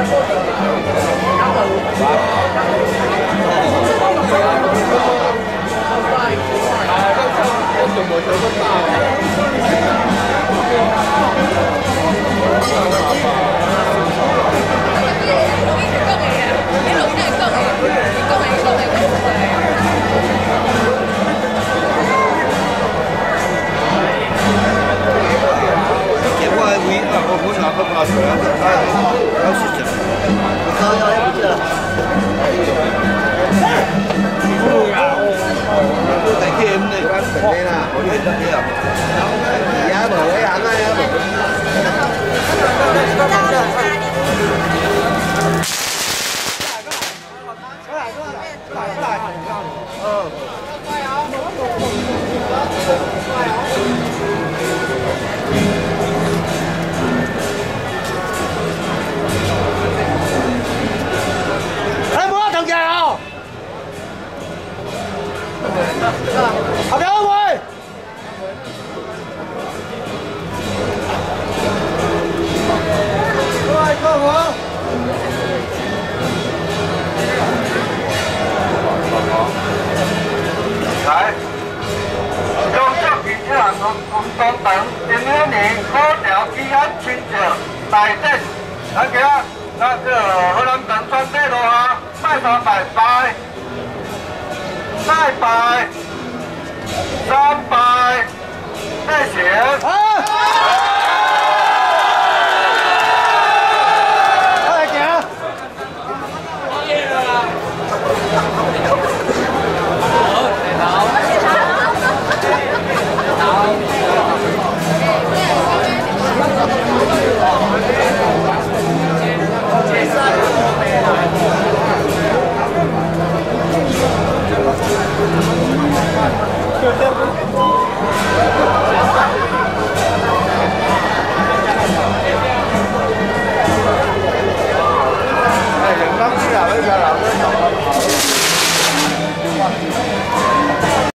なんか、なんか、なんか、なんか、なんか、なんか、啊，对啊，哎，要是这样，高要要不这样。不要，我在去那关本地啦，我去那边啊。而家无位行 后边二位。过来，过来。来，用足以下运运动等，今年好调基安清净大正，大家那个河南等专队的话，卖三百拜，再拜。三百，再写。